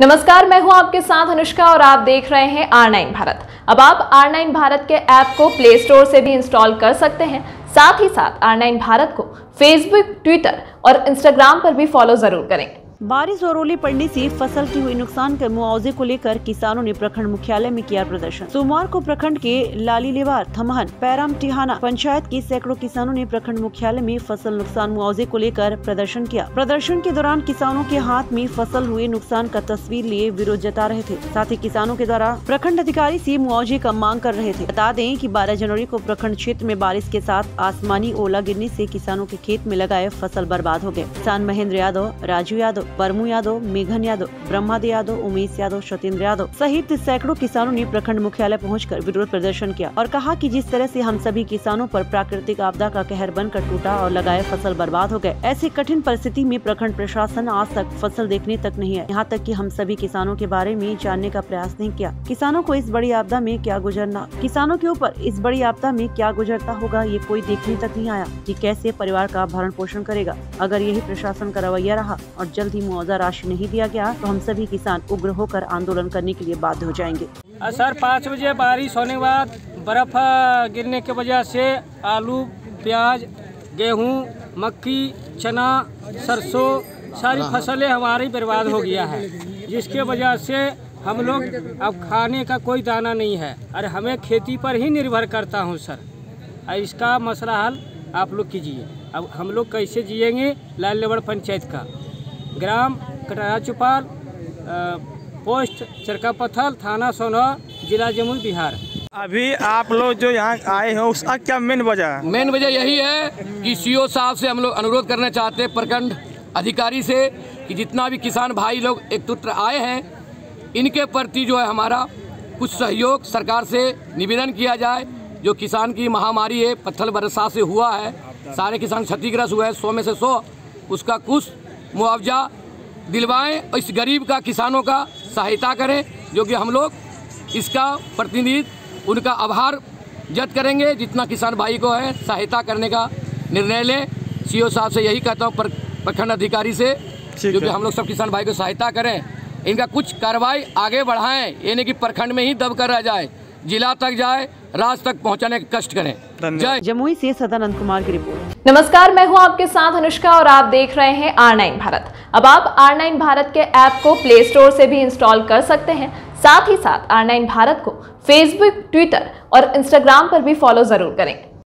नमस्कार, मैं हूँ आपके साथ अनुष्का और आप देख रहे हैं आर नाइन भारत। अब आप आर नाइन भारत के ऐप को प्ले स्टोर से भी इंस्टॉल कर सकते हैं। साथ ही साथ आर नाइन भारत को फेसबुक ट्विटर और इंस्टाग्राम पर भी फॉलो ज़रूर करें। बारिश और ओले पड़ने से फ़सल की हुई नुकसान के मुआवजे को लेकर किसानों ने प्रखंड मुख्यालय में किया प्रदर्शन। सोमवार को प्रखंड के लाली लेवार थमहन, पैराम, टिहाना पंचायत के सैकड़ों किसानों ने प्रखंड मुख्यालय में फ़सल नुकसान मुआवजे को लेकर प्रदर्शन किया। प्रदर्शन के दौरान किसानों के हाथ में फ़सल हुए नुकसान का तस्वीर लिए विरोध जता रहे थे। साथ ही किसानों के द्वारा प्रखंड अधिकारी ऐसी मुआवजे का मांग कर रहे थे। बता दें की बारह जनवरी को प्रखंड क्षेत्र में बारिश के साथ आसमानी ओला गिरने ऐसी किसानों के खेत में लगाए फ़सल बर्बाद हो गए। किसान महेंद्र यादव, राजू यादव। परमू यादव, मेघन यादव, ब्रह्मादे यादव, उमेश यादव, सत्येंद्र यादव सहित सैकड़ों किसानों ने प्रखंड मुख्यालय पहुंचकर विरोध प्रदर्शन किया और कहा कि जिस तरह से हम सभी किसानों पर प्राकृतिक आपदा का कहर बनकर टूटा और लगाए फ़सल बर्बाद हो गए, ऐसी कठिन परिस्थिति में प्रखंड प्रशासन आज तक फ़सल देखने तक नहीं है यहाँ तक की हम सभी किसानों के बारे में जानने का प्रयास नहीं किया। किसानों को इस बड़ी आपदा में क्या गुजरना, किसानों के ऊपर इस बड़ी आपदा में क्या गुजरता होगा, ये कोई देखने तक नहीं आया कि कैसे परिवार का भरण पोषण करेगा। अगर यही प्रशासन का रवैया रहा और जल्द ही मुआवजा राशि नहीं दिया गया तो हम सभी किसान उग्र होकर आंदोलन करने के लिए बाध्य हो जाएँगे। सर, पाँच बजे बारिश होने के बाद बर्फ़ गिरने की वजह से आलू, प्याज, गेहूँ, मक्की, चना, सरसों सारी फ़सलें हमारी बर्बाद हो गया है, जिसके वजह से हम लोग अब खाने का कोई दाना नहीं है। और हमें खेती पर ही निर्भर करता हूँ, सर। और इसका मसला हल आप लोग कीजिए। अब हम लोग कैसे जिएँगे? लाल लेवड़ पंचायत का। ग्राम कटरा चुपाल पोस्ट चरका पत्थल थाना सोनह जिला जमुई बिहार। अभी आप लोग जो यहाँ आए हैं उसका क्या मेन वजह है? मेन वजह यही है कि सीओ साहब से हम लोग अनुरोध करना चाहते हैं प्रखंड अधिकारी से कि जितना भी किसान भाई लोग एकत्र आए हैं इनके प्रति जो है हमारा कुछ सहयोग सरकार से निवेदन किया जाए। जो किसान की महामारी है पत्थर बरसात से हुआ है सारे किसान क्षतिग्रस्त हुए हैं सौ में से सौ उसका कुछ मुआवजा दिलवाएँ और इस गरीब का किसानों का सहायता करें जो कि हम लोग इसका प्रतिनिधित्व उनका आभार व्यक्त करेंगे जितना किसान भाई को है सहायता करने का निर्णय लें। सीओ साहब से यही कहता हूँ प्रखंड अधिकारी से जो कि हम लोग सब किसान भाई को सहायता करें इनका कुछ कार्रवाई आगे बढ़ाएँ ये नहीं कि प्रखंड में ही दब कर रह जाए जिला तक जाए राज्य तक पहुँचाने का कष्ट करें। जय। जमुई से सदानंद कुमार की रिपोर्ट। नमस्कार मैं हूँ आपके साथ अनुष्का और आप देख रहे हैं आर नाइन भारत। अब आप आर नाइन भारत के ऐप को प्ले स्टोर से भी इंस्टॉल कर सकते हैं। साथ ही साथ आर नाइन भारत को फेसबुक ट्विटर और इंस्टाग्राम पर भी फॉलो ज़रूर करें।